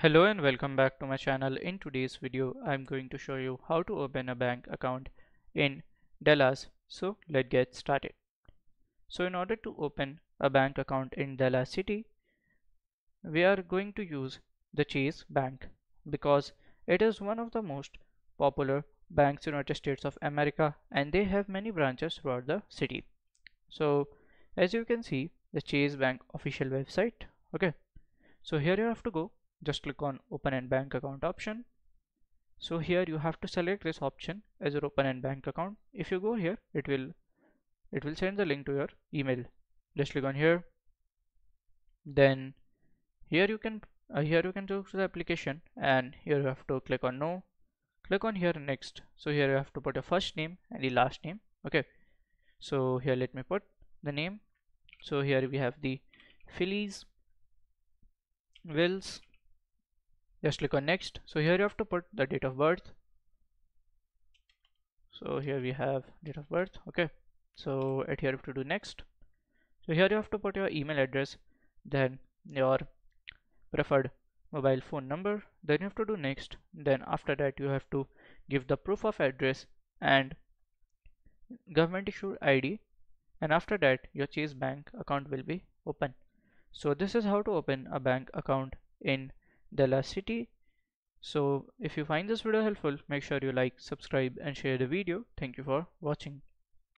Hello and welcome back to my channel. In today's video, I'm going to show you how to open a bank account in Dallas. So let's get started. So in order to open a bank account in Dallas City, we are going to use the Chase Bank because it is one of the most popular banks in United States of America and they have many branches throughout the city. So as you can see, the Chase Bank official website. Okay. So here you have to go just click on open an bank account option. So here you have to select this option as your open an bank account. If you go here it will it will send the link to your email. Just click on here. Then here you can uh, here you can go to the application and here you have to click on no. Click on here next. So here you have to put your first name and the last name. Okay. So here let me put the name. So here we have the Phillies Wills just click on next. So here you have to put the date of birth. So here we have date of birth. Okay. So at here you have to do next. So here you have to put your email address then your preferred mobile phone number then you have to do next. Then after that you have to give the proof of address and government issued ID and after that your Chase bank account will be open. So this is how to open a bank account in Dallas City. So if you find this video helpful, make sure you like, subscribe and share the video. Thank you for watching.